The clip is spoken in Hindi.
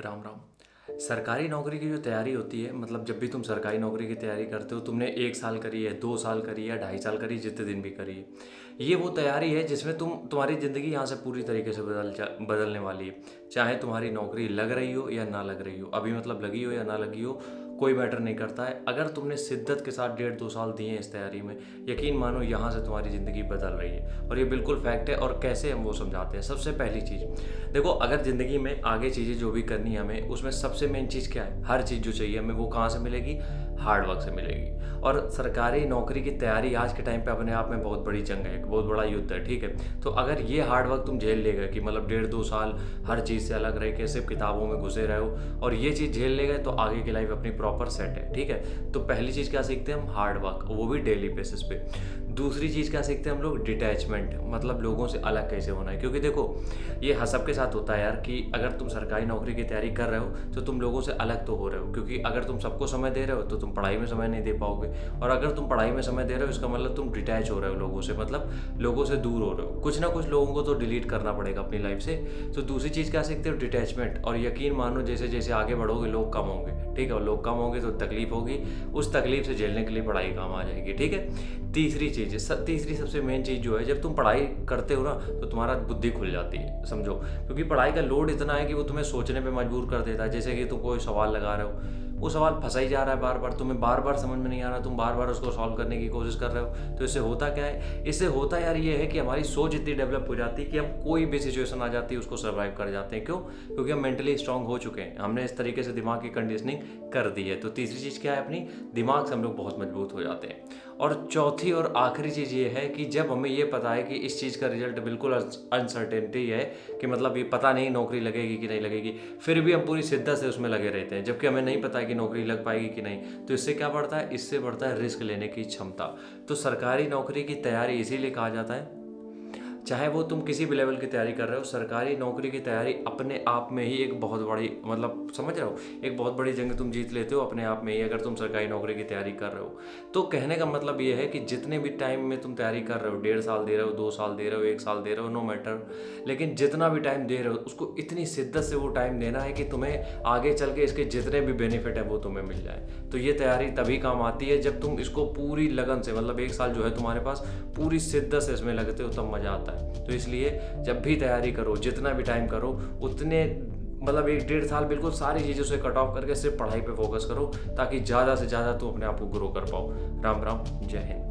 राम राम। सरकारी नौकरी की जो तैयारी होती है मतलब जब भी तुम सरकारी नौकरी की तैयारी करते हो, तुमने एक साल करी है, दो साल करी है, ढाई साल करी, जितने दिन भी करी है। ये वो तैयारी है जिसमें तुम, तुम्हारी ज़िंदगी यहाँ से पूरी तरीके से बदल बदलने वाली है। चाहे तुम्हारी नौकरी लग रही हो या ना लग रही हो, अभी मतलब लगी हो या ना लगी हो कोई मैटर नहीं करता है। अगर तुमने शिद्दत के साथ डेढ़ दो साल दिए हैं इस तैयारी में, यकीन मानो यहाँ से तुम्हारी ज़िंदगी बदल रही है। और ये बिल्कुल फैक्ट है और कैसे हम वो समझाते हैं? सबसे पहली चीज़, देखो, अगर ज़िंदगी में आगे चीज़ें जो भी करनी है हमें, उसमें सबसे मेन चीज़ क्या है? हर चीज़ जो चाहिए हमें, वो कहाँ से मिलेगी? हार्ड वर्क से मिलेगी। और सरकारी नौकरी की तैयारी आज के टाइम पे अपने आप में बहुत बड़ी जंग है, एक बहुत बड़ा युद्ध है, ठीक है? तो अगर ये हार्ड वर्क तुम झेल ले गए कि मतलब डेढ़ दो साल हर चीज़ से अलग रह के सिर्फ़ किताबों में घुसे रहे हो और ये चीज़ झेल ले गए तो आगे की लाइफ अपनी प्रॉपर सेट है, ठीक है? तो पहली चीज़ क्या सीखते हैं हम? हार्ड वर्क वो भी डेली बेसिस पे। दूसरी चीज़ क्या सीखते हैं हम लोग? डिटैचमेंट मतलब लोगों से अलग कैसे होना है? क्योंकि देखो, ये हसब के साथ होता है यार कि अगर तुम सरकारी नौकरी की तैयारी कर रहे हो तो तुम लोगों से अलग तो हो रहे हो। क्योंकि अगर तुम सबको समय दे रहे हो तो तुम पढ़ाई में समय नहीं दे पाओगे। और अगर तुम पढ़ाई में समय दे रहे हो, इसका मतलब तुम डिटैच हो रहे हो लोगों से मतलब लोगों से दूर हो रहे हो। कुछ ना कुछ लोगों को तो डिलीट करना पड़ेगा अपनी लाइफ से। तो दूसरी चीज़ क्या सीखते हो? डिटैचमेंट और यकीन मानो जैसे जैसे आगे बढ़ोगे, लोग कम होंगे, ठीक है? लोग कम होंगे तो तकलीफ़ होगी। उस तकलीफ़ से झेलने के लिए पढ़ाई काम आ जाएगी, ठीक है? तीसरी चीज़ तीसरी सबसे मेन चीज़ जो है, जब तुम पढ़ाई करते हो ना तो तुम्हारा बुद्धि खुल जाती है, समझो? क्योंकि पढ़ाई का लोड इतना है कि वो तुम्हें सोचने पर मजबूर कर देता है, जैसे कि तुम कोई सवाल लगा रहे हो वो सवाल फंसा ही जा रहा है बार बार तुम्हें बार बार समझ में नहीं आ रहा, तुम बार बार उसको सॉल्व करने की कोशिश कर रहे हो। तो इससे होता क्या है? इससे होता यार ये है कि हमारी सोच इतनी डेवलप हो जाती है कि हम कोई भी सिचुएशन आ जाती है, उसको सर्वाइव कर जाते हैं। क्यों? क्योंकि हम मेंटली स्ट्रांग हो चुके हैं। हमने इस तरीके से दिमाग की कंडीशनिंग कर दी है। तो तीसरी चीज़ क्या है अपनी? दिमाग से हम लोग बहुत मज़बूत हो जाते हैं। और चौथी और आखिरी चीज़ ये है कि जब हमें ये पता है कि इस चीज़ का रिज़ल्ट बिल्कुल अनसर्टेनिटी है कि मतलब ये पता नहीं नौकरी लगेगी कि नहीं लगेगी, फिर भी हम पूरी शिद्दत से उसमें लगे रहते हैं, जबकि हमें नहीं पता है कि नौकरी लग पाएगी कि नहीं। तो इससे क्या बढ़ता है? इससे बढ़ता है रिस्क लेने की क्षमता। तो सरकारी नौकरी की तैयारी इसीलिए कहा जाता है चाहे वो तुम किसी भी लेवल की तैयारी कर रहे हो, सरकारी नौकरी की तैयारी अपने आप में ही एक बहुत बड़ी मतलब समझ रहे हो? एक बहुत बड़ी जंग तुम जीत लेते हो अपने आप में ही अगर तुम सरकारी नौकरी की तैयारी कर रहे हो। तो कहने का मतलब ये है कि जितने भी टाइम में तुम तैयारी कर रहे हो, डेढ़ साल दे रहे हो, दो साल दे रहे हो, एक साल दे रहे हो नो मैटर लेकिन जितना भी टाइम दे रहे हो, उसको इतनी शिद्दत से वो टाइम देना है कि तुम्हें आगे चल के इसके जितने भी बेनिफिट है वो तुम्हें मिल जाए। तो ये तैयारी तभी काम आती है जब तुम इसको पूरी लगन से मतलब एक साल जो है तुम्हारे पास, पूरी शिद्दत से इसमें लगते हो, तब मज़ा आता तो इसलिए जब भी तैयारी करो, जितना भी टाइम करो, उतने मतलब एक डेढ़ साल बिल्कुल सारी चीज़ों से कट ऑफ़ करके सिर्फ़ पढ़ाई पे फोकस करो, ताकि ज़्यादा से ज़्यादा तुम अपने आप को ग्रो कर पाओ। राम राम, जय हिंद।